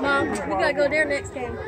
Mom, we gotta go there next game.